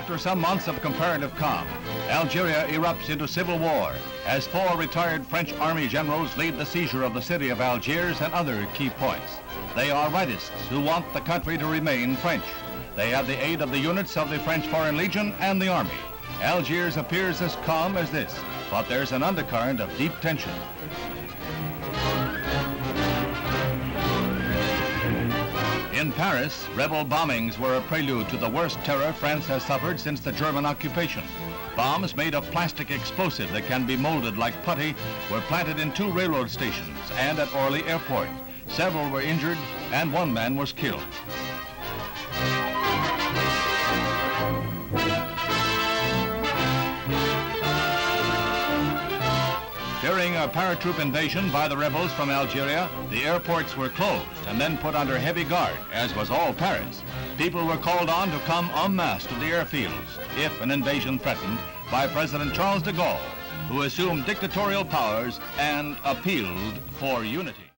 After some months of comparative calm, Algeria erupts into civil war as four retired French army generals lead the seizure of the city of Algiers and other key points. They are rightists who want the country to remain French. They have the aid of the units of the French Foreign Legion and the army. Algiers appears as calm as this, but there's an undercurrent of deep tension. In Paris, rebel bombings were a prelude to the worst terror France has suffered since the German occupation. Bombs made of plastic explosive that can be molded like putty were planted in two railroad stations and at Orly Airport. Several were injured and one man was killed. During a paratroop invasion by the rebels from Algeria, the airports were closed and then put under heavy guard, as was all Paris. People were called on to come en masse to the airfields if an invasion threatened by President Charles de Gaulle, who assumed dictatorial powers and appealed for unity.